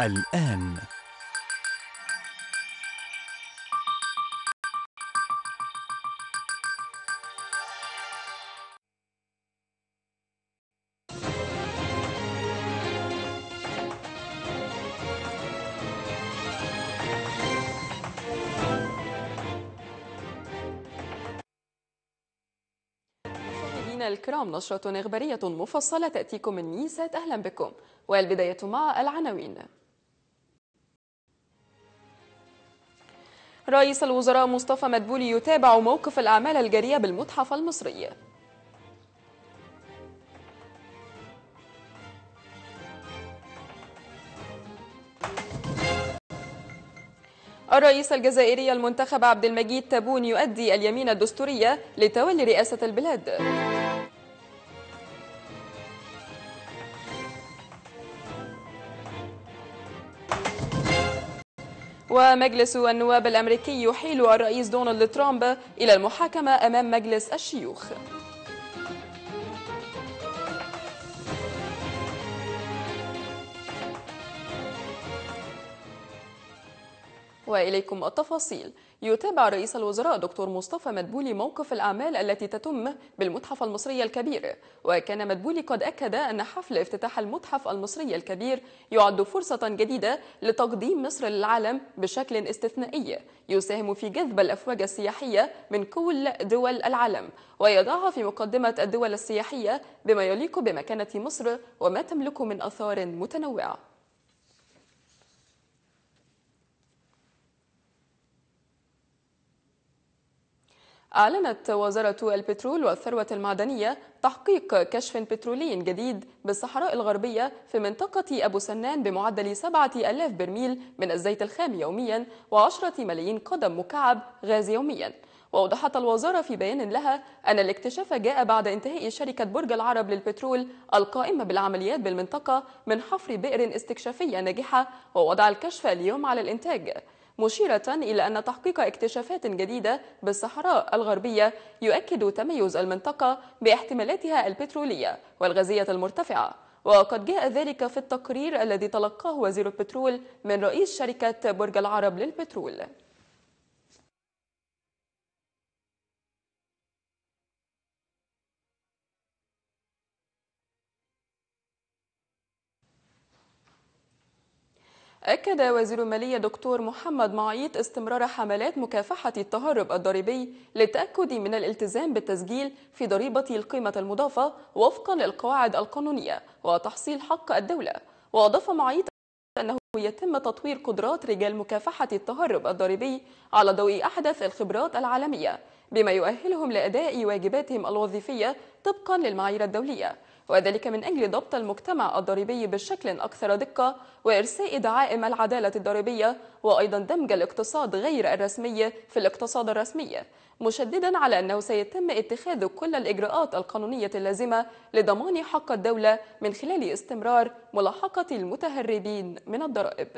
الآن. الكرام نشرة إخبارية مفصلة تأتيكم من ميسات أهلا بكم. والبداية مع العناوين. رئيس الوزراء مصطفى مدبولي يتابع موقف الأعمال الجارية بالمتحف المصري. الرئيس الجزائري المنتخب عبد المجيد تبون يؤدي اليمين الدستورية لتولي رئاسة البلاد. ومجلس النواب الأمريكي يحيل الرئيس دونالد ترامب إلى المحاكمة أمام مجلس الشيوخ. وإليكم التفاصيل. يتابع رئيس الوزراء دكتور مصطفى مدبولي موقف الأعمال التي تتم بالمتحف المصري الكبير. وكان مدبولي قد أكد أن حفل افتتاح المتحف المصري الكبير يعد فرصة جديدة لتقديم مصر للعالم بشكل استثنائي يساهم في جذب الأفواج السياحية من كل دول العالم ويضعها في مقدمة الدول السياحية بما يليق بمكانة مصر وما تملكه من آثار متنوعة. أعلنت وزارة البترول والثروة المعدنية تحقيق كشف بترولي جديد بالصحراء الغربية في منطقة أبو سنان بمعدل 7000 برميل من الزيت الخام يوميا و10 ملايين قدم مكعب غاز يوميا. وأوضحت الوزارة في بيان لها أن الاكتشاف جاء بعد انتهاء شركة برج العرب للبترول القائمة بالعمليات بالمنطقة من حفر بئر استكشافية ناجحة ووضع الكشف اليوم على الإنتاج. مشيرة إلى أن تحقيق اكتشافات جديدة بالصحراء الغربية يؤكد تميز المنطقة باحتمالاتها البترولية والغازية المرتفعة. وقد جاء ذلك في التقرير الذي تلقاه وزير البترول من رئيس شركة برج العرب للبترول. أكد وزير المالية دكتور محمد معيط استمرار حملات مكافحة التهرب الضريبي للتأكد من الالتزام بالتسجيل في ضريبة القيمة المضافة وفقا للقواعد القانونية وتحصيل حق الدولة. وأضاف معيط أنه يتم تطوير قدرات رجال مكافحة التهرب الضريبي على ضوء أحدث الخبرات العالمية بما يؤهلهم لأداء واجباتهم الوظيفية طبقا للمعايير الدولية. وذلك من أجل ضبط المجتمع الضريبي بشكل أكثر دقة وإرساء دعائم العدالة الضريبية وأيضا دمج الاقتصاد غير الرسمي في الاقتصاد الرسمي مشددا على أنه سيتم اتخاذ كل الإجراءات القانونية اللازمة لضمان حق الدولة من خلال استمرار ملاحقة المتهربين من الضرائب.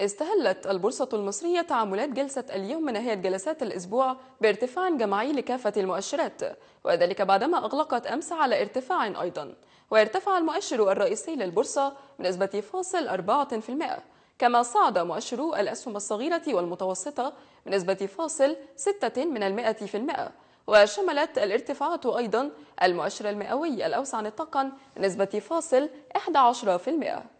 استهلت البورصة المصرية تعاملات جلسة اليوم من نهاية جلسات الأسبوع بارتفاع جماعي لكافة المؤشرات وذلك بعدما أغلقت أمس على ارتفاع أيضا وارتفع المؤشر الرئيسي للبورصة بنسبة فاصل 4% كما صعد مؤشر الأسهم الصغيرة والمتوسطة بنسبة فاصل 6 من المائة في المائة وشملت الارتفاعات أيضا المؤشر المئوي الأوسع نطاقا بنسبة فاصل 11%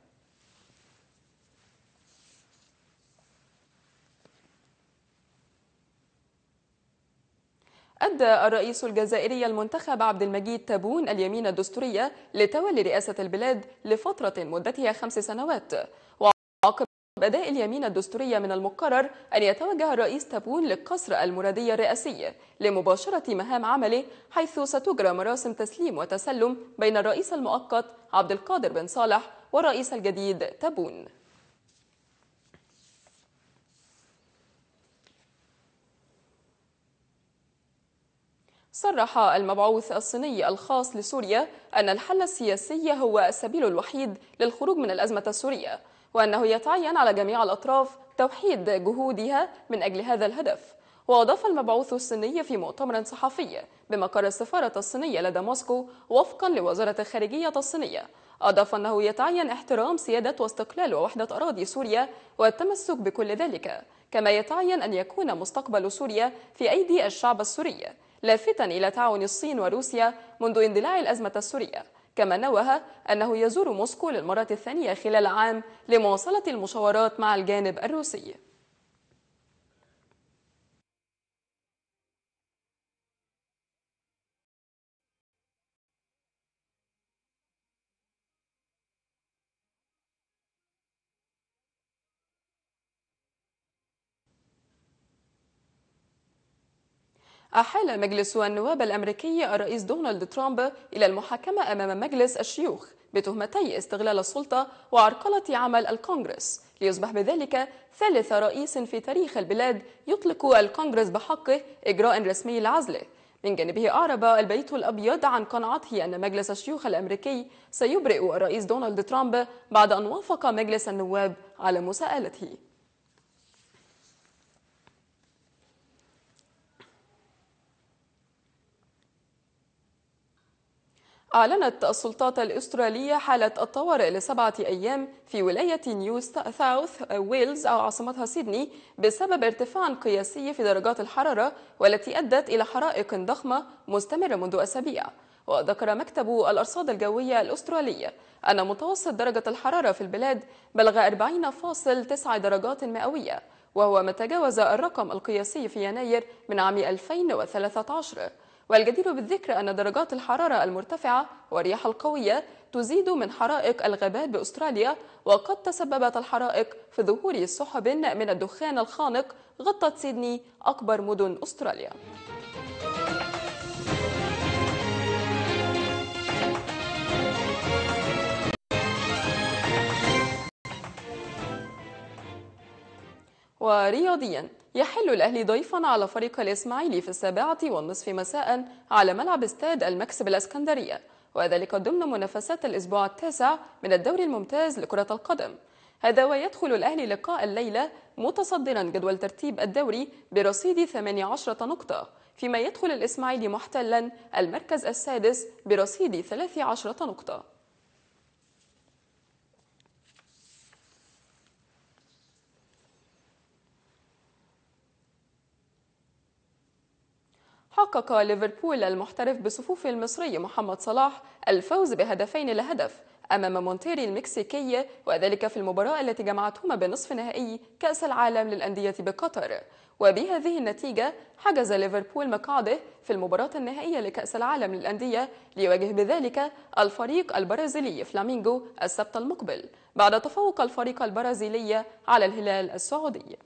أدى الرئيس الجزائري المنتخب عبد المجيد تبون اليمين الدستورية لتولي رئاسة البلاد لفترة مدتها خمس سنوات. وعقب أداء اليمين الدستورية من المقرر أن يتوجه الرئيس تبون لقصر المرادية الرئاسي لمباشرة مهام عمله حيث ستجرى مراسم تسليم وتسلم بين الرئيس المؤقت عبد القادر بن صالح والرئيس الجديد تبون صرح المبعوث الصيني الخاص لسوريا أن الحل السياسي هو السبيل الوحيد للخروج من الأزمة السورية وأنه يتعين على جميع الأطراف توحيد جهودها من أجل هذا الهدف. وأضاف المبعوث الصيني في مؤتمر صحفي بمقر السفارة الصينية لدى موسكو وفقا لوزارة الخارجية الصينية. أضاف أنه يتعين احترام سيادة واستقلال ووحدة أراضي سوريا والتمسك بكل ذلك كما يتعين أن يكون مستقبل سوريا في أيدي الشعب السوري. لافتا إلى تعاون الصين وروسيا منذ اندلاع الأزمة السورية. كما نوه أنه يزور موسكو للمرة الثانية خلال عام لمواصلة المشاورات مع الجانب الروسي. أحال مجلس النواب الأمريكي الرئيس دونالد ترامب إلى المحاكمة أمام مجلس الشيوخ بتهمتي استغلال السلطة وعرقلة عمل الكونغرس ليصبح بذلك ثالث رئيس في تاريخ البلاد يطلق الكونغرس بحقه إجراء رسمي لعزله. من جانبه أعرب البيت الأبيض عن قناعته أن مجلس الشيوخ الأمريكي سيبرئ الرئيس دونالد ترامب بعد أن وافق مجلس النواب على مساءلته. أعلنت السلطات الأسترالية حالة الطوارئ لسبعة أيام في ولاية نيو ساوث ويلز أو عاصمتها سيدني بسبب ارتفاع قياسي في درجات الحرارة والتي أدت إلى حرائق ضخمة مستمرة منذ أسابيع. وذكر مكتب الأرصاد الجوية الأسترالية أن متوسط درجة الحرارة في البلاد بلغ 40.9 درجات مئوية وهو ما تجاوز الرقم القياسي في يناير من عام 2013 والجدير بالذكر أن درجات الحرارة المرتفعة والرياح القوية تزيد من حرائق الغابات بأستراليا وقد تسببت الحرائق في ظهور سحب من الدخان الخانق غطت سيدني أكبر مدن أستراليا. ورياضيا يحل الأهلي ضيفا على فريق الإسماعيلي في السابعة والنصف مساء على ملعب استاد المكسب الأسكندرية. وذلك ضمن منافسات الأسبوع التاسع من الدوري الممتاز لكرة القدم. هذا ويدخل الأهلي لقاء الليلة متصدرا جدول ترتيب الدوري برصيد 18 نقطة فيما يدخل الإسماعيلي محتلا المركز السادس برصيد 13 نقطة. حقق ليفربول المحترف بصفوف المصري محمد صلاح الفوز بهدفين لهدف أمام مونتيري المكسيكي وذلك في المباراة التي جمعتهما بنصف نهائي كأس العالم للأندية بقطر. وبهذه النتيجة حجز ليفربول مقعده في المباراة النهائية لكأس العالم للأندية ليواجه بذلك الفريق البرازيلي فلامينغو السبت المقبل بعد تفوق الفريق البرازيلي على الهلال السعودي.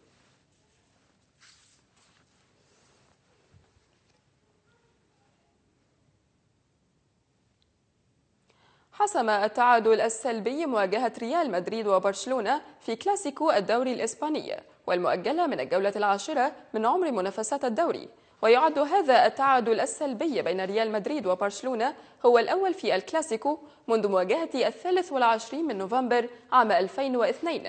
حسم التعادل السلبي مواجهة ريال مدريد وبرشلونة في كلاسيكو الدوري الإسباني والمؤجلة من الجولة العاشرة من عمر منافسات الدوري. ويعد هذا التعادل السلبي بين ريال مدريد وبرشلونة هو الأول في الكلاسيكو منذ مواجهة الثالث والعشرين من نوفمبر عام 2002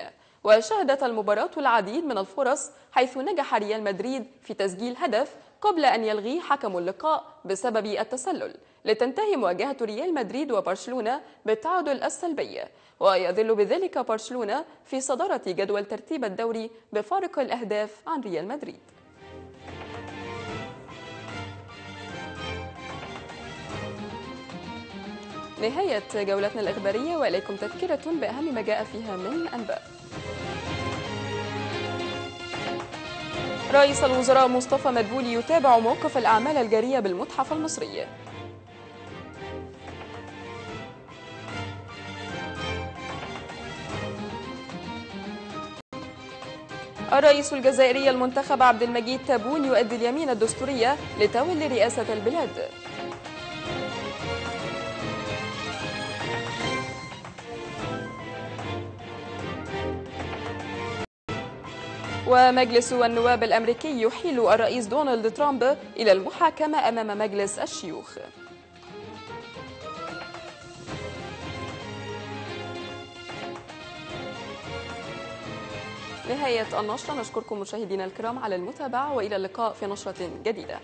وشهدت المباراة العديد من الفرص حيث نجح ريال مدريد في تسجيل هدف قبل أن يلغي حكم اللقاء بسبب التسلل لتنتهي مواجهة ريال مدريد وبرشلونة بالتعادل السلبي. ويظل بذلك برشلونة في صدارة جدول ترتيب الدوري بفارق الأهداف عن ريال مدريد. نهاية جولتنا الإخبارية وإليكم تذكرة بأهم ما جاء فيها من أنباء. رئيس الوزراء مصطفى مدبولي يتابع موقف الأعمال الجارية بالمتحف المصري. الرئيس الجزائري المنتخب عبد المجيد تابون يؤدي اليمين الدستورية لتولي رئاسة البلاد. ومجلس النواب الأمريكي يحيل الرئيس دونالد ترامب إلى المحاكمة أمام مجلس الشيوخ. نهاية النشرة نشكركم مشاهدينا الكرام على المتابعة وإلى اللقاء في نشرة جديدة.